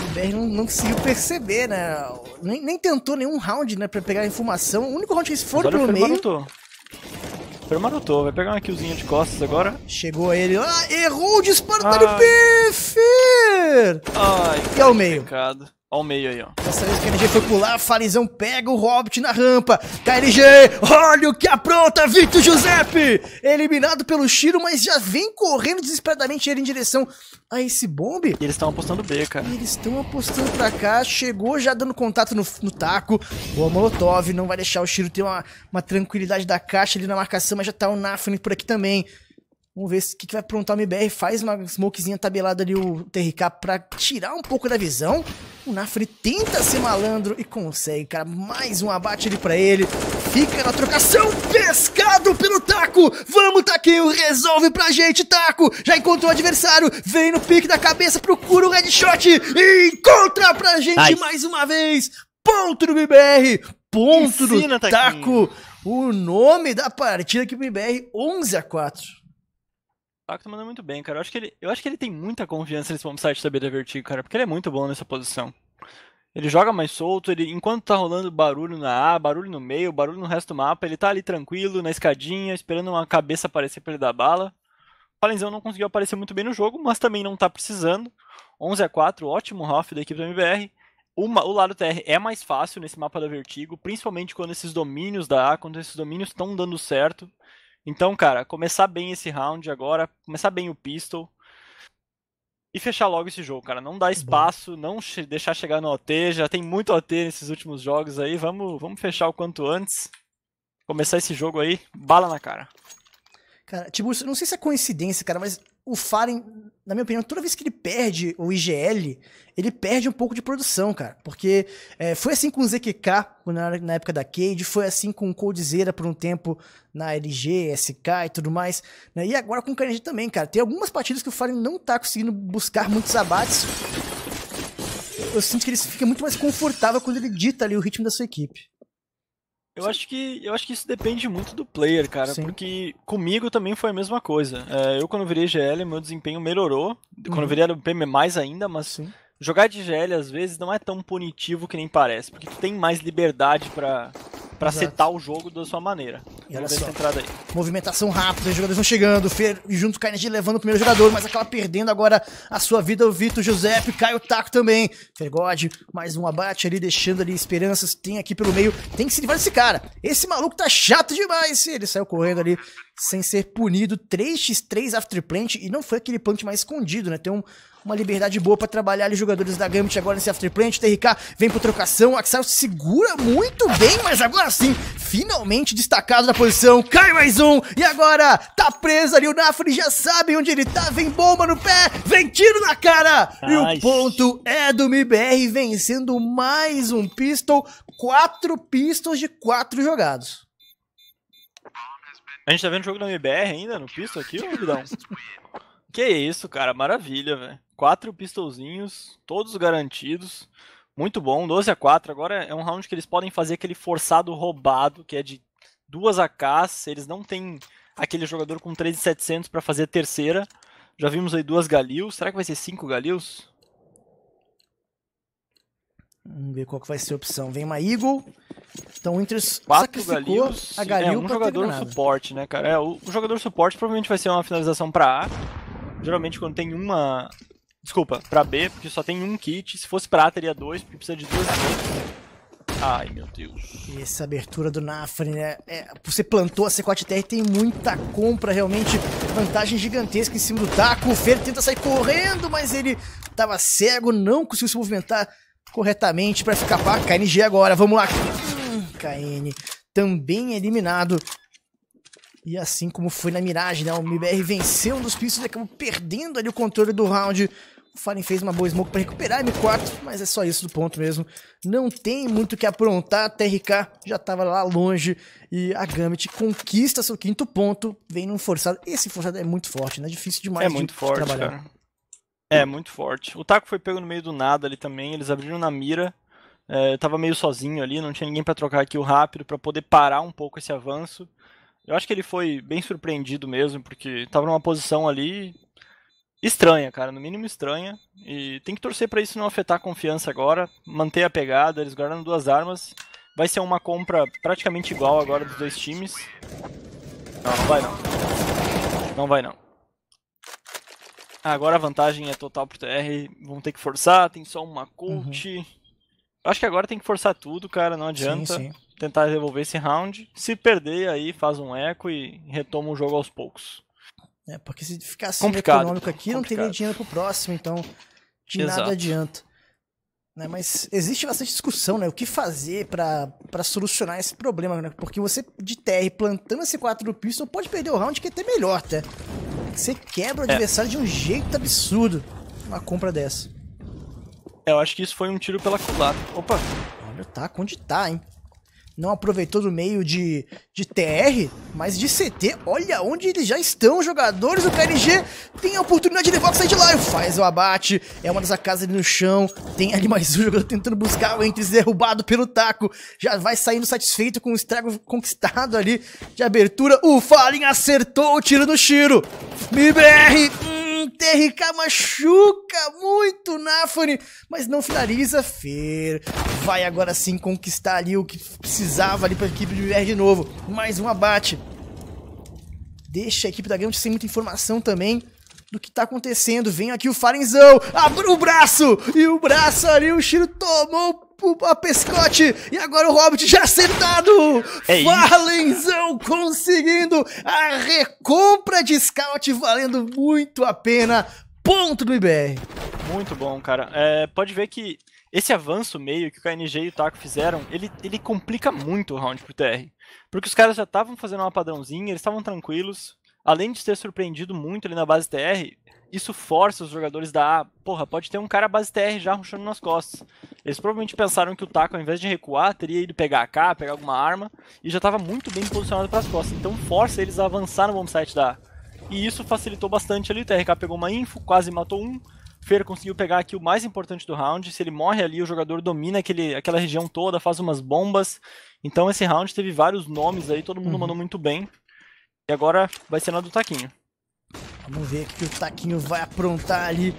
O BR não, não conseguiu perceber, né? Nem, nem tentou nenhum round, né, pra pegar a informação. O único round que eles foram pelo o meio. marotou. O Fer marotou, vai pegar uma killzinha de costas agora. Chegou ele. Ah, errou o disparo do Fer! Ai, E ao meio. pecado. Ao meio aí, ó. Dessa vez o KNG foi pular, Farizão pega o Hobbit na rampa. KNG, olha o que apronta, Victor Giuseppe! Eliminado pelo Shiro, mas já vem correndo desesperadamente ele em direção a esse bombe. E eles estão apostando B, cara. E Eles estão apostando pra cá, chegou já dando contato no, no taco. Boa Molotov, não vai deixar o Shiro ter uma, uma tranquilidade da caixa ali na marcação, mas já tá o Nafune por aqui também. Vamos ver o que, que vai aprontar o MBR. Faz uma smokezinha tabelada ali o TRK pra tirar um pouco da visão. O Nafune tenta ser malandro e consegue, cara. Mais um abate ali pra ele. Fica na trocação. Pescado pelo Taco. Vamos, Taquinho. Resolve pra gente, Taco. Já encontrou o adversário. Vem no pique da cabeça. Procura o headshot. E encontra pra gente Ai. mais uma vez. Ponto do MBR. Ponto Ensina, do Taquinho. Taco. O nome da partida aqui pro MBR 11 a 4. O Taco tá mandando muito bem, cara. Eu acho que ele, eu acho que ele tem muita confiança nesse bombsite da B da Vertigo, cara, porque ele é muito bom nessa posição. Ele joga mais solto, ele, enquanto tá rolando barulho na A, barulho no meio, barulho no resto do mapa, ele tá ali tranquilo, na escadinha, esperando uma cabeça aparecer pra ele dar bala. O Falenzão não conseguiu aparecer muito bem no jogo, mas também não tá precisando. 11 a 4, ótimo off da equipe do MBR. Uma- o lado TR é mais fácil nesse mapa da Vertigo, principalmente quando esses domínios da A, quando esses domínios estão dando certo. Então, cara, começar bem esse round agora, começar bem o pistol e fechar logo esse jogo, cara. Não dar espaço, não che- deixar chegar no OT, já tem muito OT nesses últimos jogos aí. Vamos, vamos fechar o quanto antes. Começar esse jogo aí, bala na cara. Cara, tipo, não sei se é coincidência, cara, mas o Fallen, na minha opinião, toda vez que ele perde o IGL, ele perde um pouco de produção, cara. Porque é, foi assim com o ZQK na, na época da Cade, foi assim com o Coldzera por um tempo na LG, SK e tudo mais. né? E agora com o KNG também, cara. Tem algumas partidas que o Fallen não tá conseguindo buscar muitos abates. Eu sinto que ele fica muito mais confortável quando ele dita ali o ritmo da sua equipe. Eu acho que eu acho que isso depende muito do player, cara, Sim. porque comigo também foi a mesma coisa. É, eu quando virei GL, meu desempenho melhorou. Quando Uhum. eu virei LP mais ainda, mas Sim. jogar de GL às vezes não é tão punitivo que nem parece, porque tu tem mais liberdade pra para setar o jogo da sua maneira. E olha só. entrada aí. Movimentação rápida, os jogadores vão chegando, Fer junto com a KNG levando o primeiro jogador, mas acaba perdendo agora a sua vida o Vitor Giuseppe, cai o taco também. Fergode, mais um abate ali, deixando ali esperanças, tem aqui pelo meio, tem que se livrar desse cara. Esse maluco tá chato demais, ele saiu correndo ali sem ser punido, 3x3 after plant, e não foi aquele plant mais escondido, né, tem um, uma liberdade boa pra trabalhar ali, jogadores da Gambit agora nesse after plant, TRK vem pro trocação, Axel segura muito bem, mas agora sim, finalmente destacado da posição, cai mais um, e agora tá preso ali o Nafri, já sabe onde ele tá, vem bomba no pé, vem tiro na cara, e Ai. o ponto é do MBR vencendo mais um pistol, quatro pistols de quatro jogados. A gente tá vendo o jogo da MBR ainda no pistol aqui, ô Vidão? Que isso, cara, maravilha, velho. Quatro pistolzinhos, todos garantidos. Muito bom, 12 a 4. Agora é um round que eles podem fazer aquele forçado roubado, que é de duas AKs. Eles não têm aquele jogador com 3,700 pra fazer a terceira. Já vimos aí duas Galils. Será que vai ser cinco Galils? Vamos ver qual que vai ser a opção. Vem uma Eagle. Então o Inter Quatro Galils. a Galil é, um jogador suporte, né, cara? É, o, o jogador suporte provavelmente vai ser uma finalização pra A. Geralmente quando tem uma. Desculpa, pra B, porque só tem um kit. Se fosse pra A, teria dois, porque precisa de duas. Ai, meu Deus. E essa abertura do Nafri, né? É, você plantou a C4TR, tem muita compra, realmente. Vantagem gigantesca em cima do taco. O Fer tenta sair correndo, mas ele tava cego, não conseguiu se movimentar corretamente pra ficar pá. KNG agora, vamos lá. Hum, KN também eliminado. E assim como foi na Mirage, né? O MBR venceu um dos pistos e acabou perdendo ali o controle do round. O Fallen fez uma boa smoke para recuperar a M4, mas é só isso do ponto mesmo. Não tem muito o que aprontar. A TRK já estava lá longe e a Gambit conquista seu quinto ponto. Vem num forçado. Esse forçado é muito forte, né? Difícil demais É de muito forte, trabalhar. cara. É muito forte. O Taco foi pego no meio do nada ali também. Eles abriram na mira. É, tava meio sozinho ali, não tinha ninguém pra trocar aqui o rápido pra poder parar um pouco esse avanço. Eu acho que ele foi bem surpreendido mesmo, porque tava numa posição ali estranha, cara, no mínimo estranha. E tem que torcer para isso não afetar a confiança agora, manter a pegada, eles guardando duas armas. Vai ser uma compra praticamente igual agora dos dois times. Não, não vai não. Não vai não. Agora a vantagem é total pro TR, vão ter que forçar, tem só uma cult. Uhum. Acho que agora tem que forçar tudo, cara, não adianta. Sim, sim. Tentar devolver esse round. Se perder, aí faz um eco e retoma o jogo aos poucos. É, porque se ficar complicado, econômico aqui, complicado. não teria dinheiro pro próximo, então de Exato. nada adianta. Né, mas existe bastante discussão, né? O que fazer para solucionar esse problema, né? Porque você, de TR, plantando esse 4 do pistol, pode perder o round que é até melhor, até. Você quebra o é. adversário de um jeito absurdo uma compra dessa. É, eu acho que isso foi um tiro pela culatra. Opa! Olha, tá, onde tá, hein? Não aproveitou do meio de, de TR, mas de CT. Olha onde eles já estão, jogadores do KNG. Tem a oportunidade de levar o lá. Faz o abate. É uma das casas ali no chão. Tem ali mais um jogador tentando buscar o Entries derrubado pelo taco. Já vai saindo satisfeito com o estrago conquistado ali de abertura. O Fallen acertou o tiro no Shiro. MIBR. Hum, TRK machuca muito Nafani, mas não finaliza. Fer vai agora sim conquistar ali o que precisava ali para a equipe de VR de novo. Mais um abate. Deixa a equipe da Gambit sem muita informação também do que tá acontecendo. Vem aqui o Farenzão, abre o braço, e o braço ali, o Shiro tomou a pescote, e agora o Hobbit já acertado! É Falenzão conseguindo a recompra de scout, valendo muito a pena. Ponto do IBR. Muito bom, cara. É, pode ver que esse avanço meio que o KNG e o Taco fizeram, ele, ele complica muito o round pro TR. Porque os caras já estavam fazendo uma padrãozinha, eles estavam tranquilos, além de ter surpreendido muito ali na base TR, isso força os jogadores da A. Porra, pode ter um cara base TR já rushando nas costas. Eles provavelmente pensaram que o Taco, ao invés de recuar, teria ido pegar a K, pegar alguma arma, e já estava muito bem posicionado para as costas. Então força eles a avançar no bombsite da A. E isso facilitou bastante ali. O TRK pegou uma info, quase matou um. Fer conseguiu pegar aqui o mais importante do round. Se ele morre ali, o jogador domina aquele, aquela região toda, faz umas bombas. Então esse round teve vários nomes aí, todo mundo uhum. mandou muito bem. E agora vai ser na do Taquinho. Vamos ver o que o Taquinho vai aprontar ali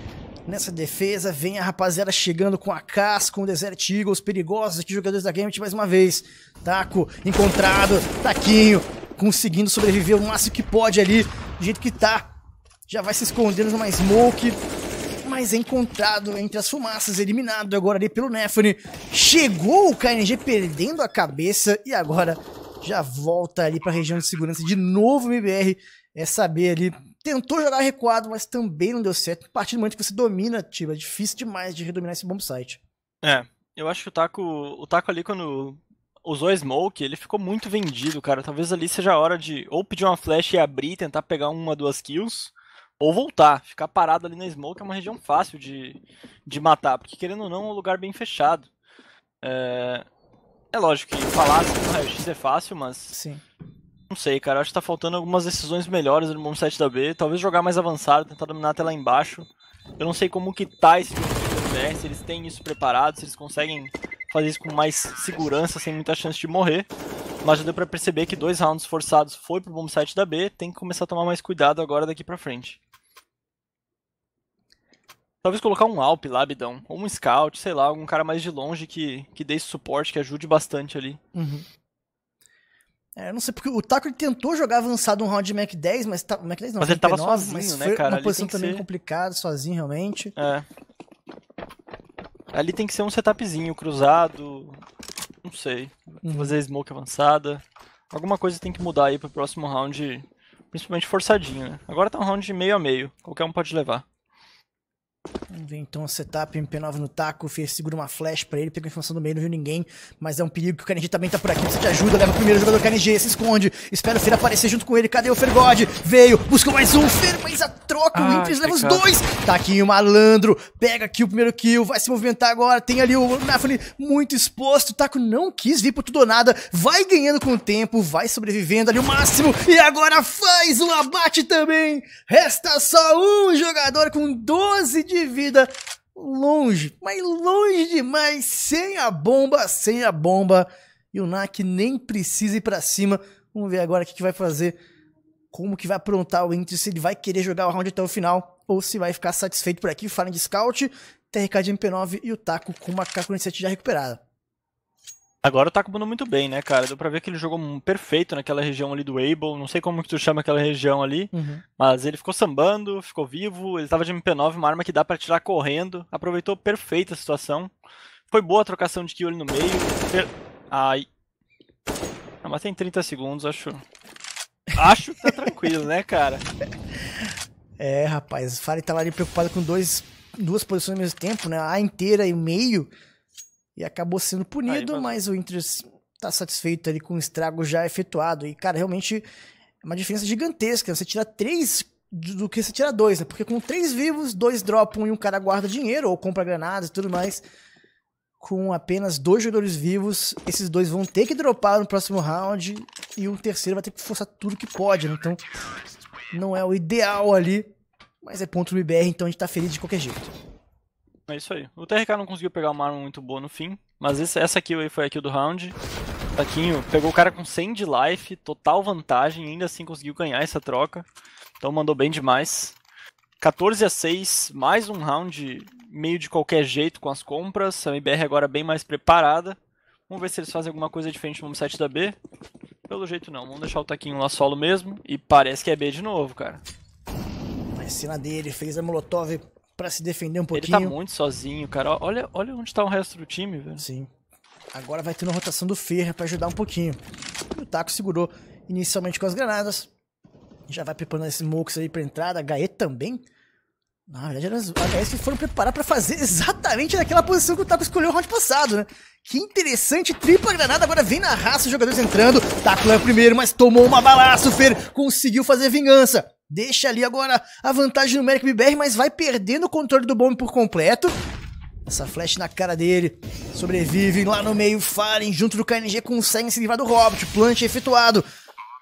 nessa defesa. Vem a rapaziada chegando com a Cas, com o Desert Eagles, perigosos aqui, jogadores da Gambit mais uma vez. Taco encontrado, Taquinho conseguindo sobreviver o máximo que pode ali, do jeito que tá. Já vai se escondendo numa smoke, mas é encontrado entre as fumaças, eliminado agora ali pelo Nefone. Chegou o KNG perdendo a cabeça e agora já volta ali para a região de segurança de novo o MBR. É saber ali. Tentou jogar recuado, mas também não deu certo. A partir do momento que você domina, tipo, é difícil demais de redominar esse bomb site. É, eu acho que o Taco, o Taco ali quando usou a Smoke, ele ficou muito vendido, cara. Talvez ali seja a hora de ou pedir uma flash e abrir, tentar pegar uma, duas kills, ou voltar. Ficar parado ali na Smoke é uma região fácil de, de matar, porque querendo ou não é um lugar bem fechado. É, é lógico que falar assim no raio-x é fácil, mas. Sim. Não sei, cara. Acho que tá faltando algumas decisões melhores no bom set da B. Talvez jogar mais avançado, tentar dominar até lá embaixo. Eu não sei como que tá esse jogo do se eles têm isso preparado, se eles conseguem fazer isso com mais segurança, sem muita chance de morrer. Mas já deu pra perceber que dois rounds forçados foi pro bom site da B, tem que começar a tomar mais cuidado agora daqui pra frente. Talvez colocar um Alp lá, Bidão. Ou um Scout, sei lá, algum cara mais de longe que, que dê esse suporte, que ajude bastante ali. Uhum. É, não sei, porque o Taco tentou jogar avançado um round de Mac 10, mas tá, Mac 10 não, mas ele tava sozinho, mas né, cara? uma posição também ser... complicada, sozinho realmente. É. Ali tem que ser um setupzinho cruzado, não sei, uhum. fazer smoke avançada. Alguma coisa tem que mudar aí pro próximo round, principalmente forçadinho, né? Agora tá um round meio a meio, qualquer um pode levar. Vamos ver então o setup, MP9 no taco, fez, segura uma flash pra ele, pega a informação do meio, não viu ninguém, mas é um perigo que o KNG também tá por aqui, precisa de ajuda, leva o primeiro jogador KNG, se esconde, espera o Fer aparecer junto com ele, cadê o Fergod? Veio, buscou mais um, Fer, mas a troca, ah, o Intres leva os dois, tá aqui o malandro, pega aqui o primeiro kill, vai se movimentar agora, tem ali o Nafani muito exposto, o Taco não quis vir por tudo ou nada, vai ganhando com o tempo, vai sobrevivendo ali o máximo, e agora faz o abate também, resta só um jogador com 12 de de vida longe, mas longe demais, sem a bomba, sem a bomba. E o Nak nem precisa ir para cima. Vamos ver agora o que, que vai fazer como que vai aprontar o Inter, se ele vai querer jogar o round até o final, ou se vai ficar satisfeito por aqui. Falem de scout, TRK de MP9 e o Taco com uma K47 já recuperada. Agora tá acabando muito bem, né, cara? Deu pra ver que ele jogou perfeito naquela região ali do Able. Não sei como que tu chama aquela região ali. Uhum. Mas ele ficou sambando, ficou vivo. Ele tava de MP9, uma arma que dá pra tirar correndo. Aproveitou perfeita a situação. Foi boa a trocação de kill ali no meio. Ai. Não, mas tem 30 segundos, acho. Acho que tá tranquilo, né, cara? É, rapaz. O Fari tava ali preocupado com dois, duas posições ao mesmo tempo, né? A inteira e o meio e acabou sendo punido, Aí, mas... mas o Inter tá satisfeito ali com o estrago já efetuado. E, cara, realmente é uma diferença gigantesca. Você tira três do que você tira dois, né? Porque com três vivos, dois dropam e um cara guarda dinheiro ou compra granadas e tudo mais. Com apenas dois jogadores vivos, esses dois vão ter que dropar no próximo round e o terceiro vai ter que forçar tudo que pode, né? Então, não é o ideal ali, mas é ponto no IBR, então a gente tá feliz de qualquer jeito. É isso aí. O TRK não conseguiu pegar uma arma muito boa no fim, mas esse, essa kill aí foi a kill do round. Taquinho pegou o cara com 100 de life, total vantagem, ainda assim conseguiu ganhar essa troca. Então mandou bem demais. 14 a 6, mais um round meio de qualquer jeito com as compras. A MBR agora bem mais preparada. Vamos ver se eles fazem alguma coisa diferente no set da B. Pelo jeito não, vamos deixar o Taquinho lá solo mesmo. E parece que é B de novo, cara. A cena dele, fez a Molotov para se defender um pouquinho. Ele tá muito sozinho, cara. Olha, olha onde tá o resto do time, velho. Sim. Agora vai ter uma rotação do Ferra para ajudar um pouquinho. O Taco segurou inicialmente com as granadas. Já vai preparando esses smokes aí pra entrada. HE também. Na verdade, eram as HEs que foram preparar para fazer exatamente naquela posição que o Taco escolheu no round passado, né? Que interessante, tripla granada, agora vem na raça os jogadores entrando. Taco é o primeiro, mas tomou uma balaço, Fer conseguiu fazer vingança. Deixa ali agora a vantagem numérica BBR, mas vai perdendo o controle do bombe por completo. Essa flash na cara dele. Sobrevivem lá no meio. Fallen junto do KNG conseguem se livrar do Hobbit. Plant efetuado.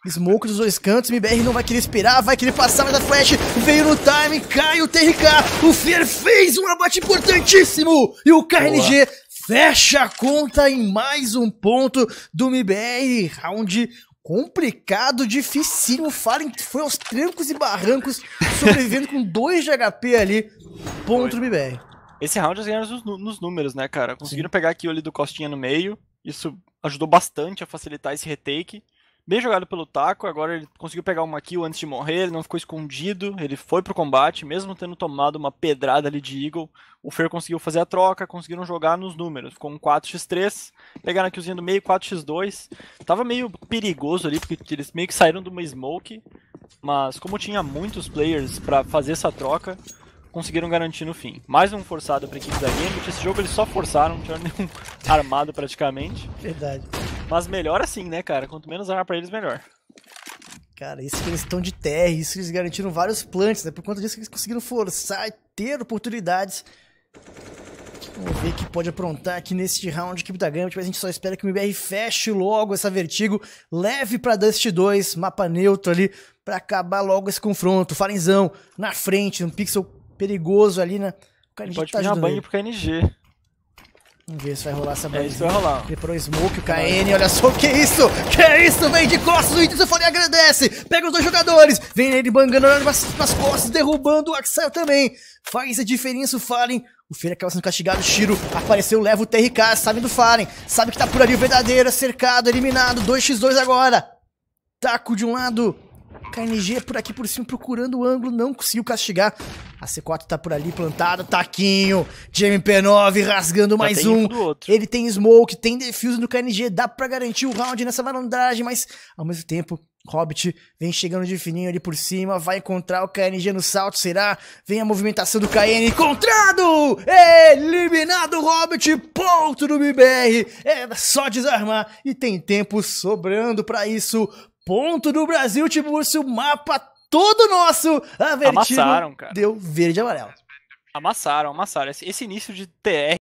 Smoke dos dois cantos. MBR não vai querer esperar. Vai querer passar, mas a flash veio no time. Cai o TRK. O Fer fez um abate importantíssimo. E o KNG Boa. fecha a conta em mais um ponto do MBR. Round complicado, dificílimo. Fallen foi aos trancos e barrancos, sobrevivendo com 2 de HP ali. Ponto BBR. Esse round eles ganharam nos, nos números, né, cara? Conseguiram Sim. pegar aqui o ali do Costinha no meio. Isso ajudou bastante a facilitar esse retake. Bem jogado pelo Taco, agora ele conseguiu pegar uma kill antes de morrer, ele não ficou escondido, ele foi pro combate, mesmo tendo tomado uma pedrada ali de Eagle, o Fer conseguiu fazer a troca, conseguiram jogar nos números, ficou um 4x3, pegaram a killzinha do meio, 4x2, tava meio perigoso ali, porque eles meio que saíram de uma smoke, mas como tinha muitos players para fazer essa troca, conseguiram garantir no fim. Mais um forçado para a equipe da Gambit. Esse jogo eles só forçaram, não tinha nenhum armado praticamente. Verdade. Mas melhor assim, né, cara? Quanto menos arma para eles, melhor. Cara, isso que eles estão de terra, isso que eles garantiram vários plantes, né? Por conta disso que eles conseguiram forçar e ter oportunidades. Vamos ver o que pode aprontar aqui neste round equipe da Gambit, mas a gente só espera que o MBR feche logo essa vertigo, leve pra Dust 2, mapa neutro ali, pra acabar logo esse confronto. Falenzão na frente, um pixel perigoso ali, né? O KNG pode tá pedir uma banho pro KNG. Vamos ver se vai rolar essa banha. É, isso vai rolar. Preparou Smoke, o KN, olha só o que é isso! Que é isso? Vem de costas, o Intercephone agradece! Pega os dois jogadores! Vem ele bangando nas, nas costas, derrubando o Axel também! Faz a diferença o Fallen. O Feira acaba sendo castigado, Shiro apareceu, leva o TRK, sabe do Fallen, sabe que tá por ali o verdadeiro, cercado, eliminado, 2x2 agora! Taco de um lado, KNG por aqui por cima procurando o ângulo, não conseguiu castigar. A C4 tá por ali plantada, taquinho de MP9 rasgando mais um. Ele tem smoke, tem defuse no KNG, dá pra garantir o round nessa malandragem, mas ao mesmo tempo Hobbit vem chegando de fininho ali por cima, vai encontrar o KNG no salto, será? Vem a movimentação do KN, encontrado! Eliminado Hobbit, ponto do BBR, é só desarmar e tem tempo sobrando para isso ponto do Brasil, Tiburcio, mapa todo nosso. A Vertigo Amassaram, cara. Deu verde e amarelo. Amassaram, amassaram. Esse, esse início de TR